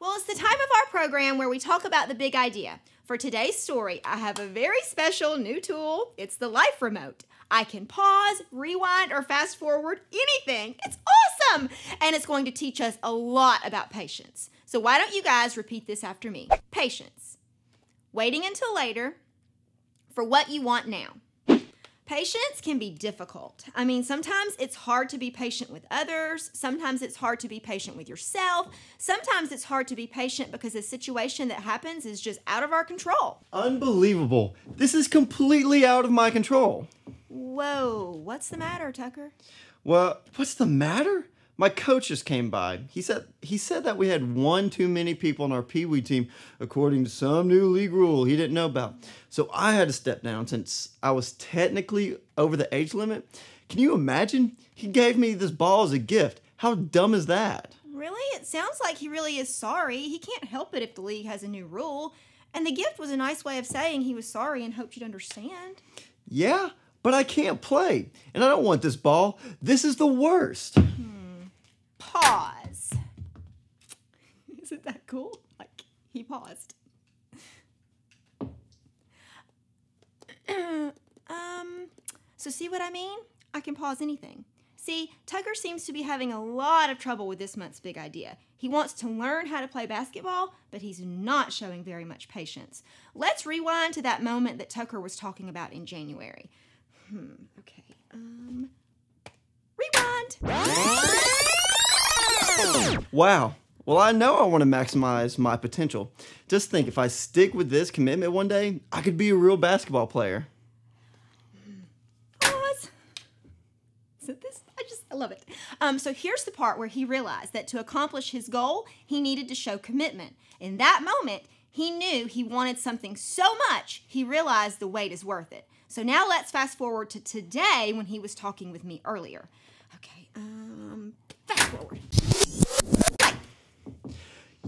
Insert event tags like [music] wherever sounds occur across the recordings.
Well, it's the time of our program where we talk about the big idea. For today's story, I have a very special new tool. It's the Life Remote. I can pause, rewind, or fast forward anything. It's awesome! And it's going to teach us a lot about patience. So, why don't you guys repeat this after me? Patience. Waiting until later for what you want now. Patience can be difficult. I mean, sometimes it's hard to be patient with others. Sometimes it's hard to be patient with yourself. Sometimes it's hard to be patient because a situation that happens is just out of our control. Unbelievable. This is completely out of my control. Whoa, what's the matter, Tucker? Well, what's the matter? My coach just came by. He said he said that we had one too many people on our Pee Wee team, according to some new league rule he didn't know about. So I had to step down since I was technically over the age limit. Can you imagine? He gave me this ball as a gift. How dumb is that? Really? It sounds like he really is sorry. He can't help it if the league has a new rule. And the gift was a nice way of saying he was sorry and hoped you'd understand. Yeah, but I can't play. And I don't want this ball. This is the worst. Hmm. Pause. [laughs] Isn't that cool? Like, he paused. [coughs] um, so see what I mean? I can pause anything. See, Tucker seems to be having a lot of trouble with this month's big idea. He wants to learn how to play basketball, but he's not showing very much patience. Let's rewind to that moment that Tucker was talking about in January. Hmm, okay. Um, rewind. Wow. Well, I know I want to maximize my potential. Just think if I stick with this commitment one day, I could be a real basketball player. So this, I just, I love it. Um, so here's the part where he realized that to accomplish his goal, he needed to show commitment. In that moment, he knew he wanted something so much, he realized the wait is worth it. So now let's fast forward to today when he was talking with me earlier. Okay, um, fast forward.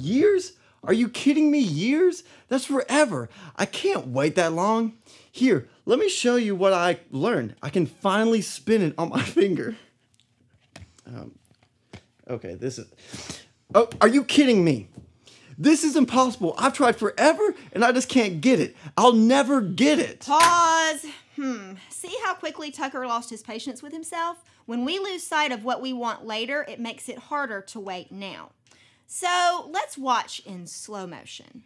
Years? Are you kidding me? Years? That's forever. I can't wait that long. Here, let me show you what I learned. I can finally spin it on my [laughs] finger. Um, okay, this is. Oh, are you kidding me? This is impossible. I've tried forever and I just can't get it. I'll never get it. Pause. Hmm. See how quickly Tucker lost his patience with himself? When we lose sight of what we want later, it makes it harder to wait now. So let's watch in slow motion.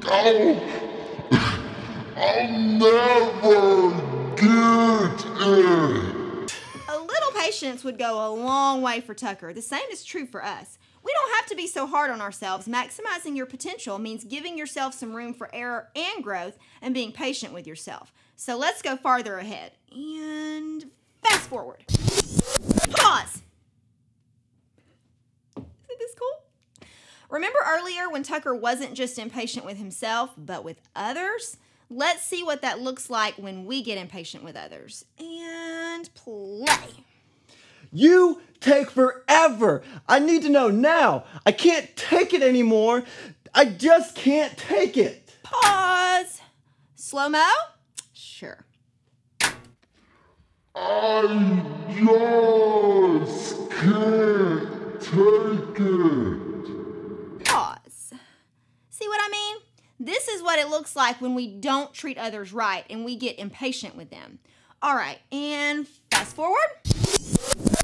Play. I'll never get it. A little patience would go a long way for Tucker. The same is true for us. We don't have to be so hard on ourselves. Maximizing your potential means giving yourself some room for error and growth and being patient with yourself. So let's go farther ahead and fast forward. Pause. Isn't this cool? Remember earlier when Tucker wasn't just impatient with himself, but with others? Let's see what that looks like when we get impatient with others. And play. You take forever. I need to know now. I can't take it anymore. I just can't take it. Pause. Slow mo? Sure. I just can't take it. Pause. See what I mean? This is what it looks like when we don't treat others right and we get impatient with them. All right, and fast forward.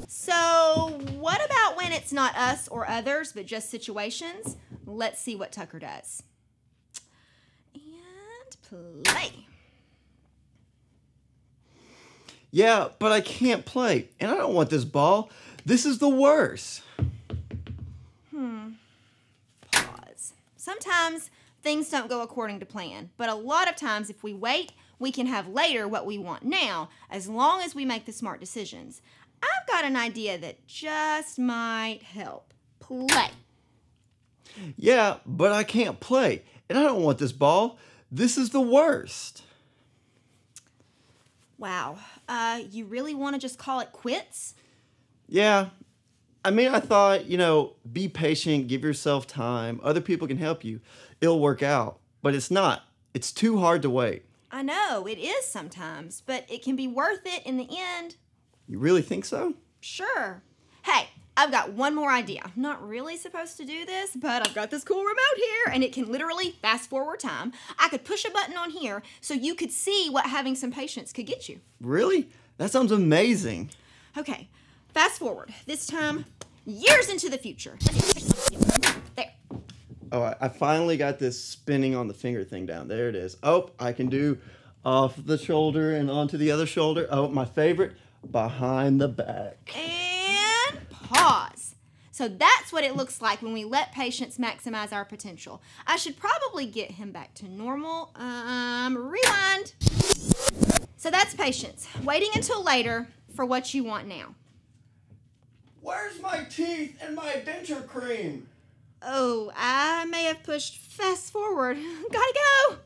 So, what about when it's not us or others, but just situations? Let's see what Tucker does. And play. Yeah, but I can't play, and I don't want this ball. This is the worst. Hmm. Pause. Sometimes things don't go according to plan, but a lot of times, if we wait, we can have later what we want now, as long as we make the smart decisions. I've got an idea that just might help. Play. Yeah, but I can't play, and I don't want this ball. This is the worst. Wow. Uh, you really want to just call it quits? Yeah, I mean, I thought, you know, be patient, give yourself time. Other people can help you. It'll work out, but it's not. It's too hard to wait. I know, it is sometimes, but it can be worth it in the end. You really think so? Sure. I've got one more idea. I'm not really supposed to do this, but I've got this cool remote here and it can literally fast forward time. I could push a button on here so you could see what having some patience could get you. Really? That sounds amazing. Okay, fast forward. This time, years into the future. There. Oh, I, I finally got this spinning on the finger thing down. There it is. Oh, I can do off the shoulder and onto the other shoulder. Oh, my favorite, behind the back. And pause. So that's what it looks like when we let patience maximize our potential. I should probably get him back to normal. Um, rewind. So that's patience. Waiting until later for what you want now. Where's my teeth and my denture cream? Oh, I may have pushed fast forward. [laughs] Gotta go.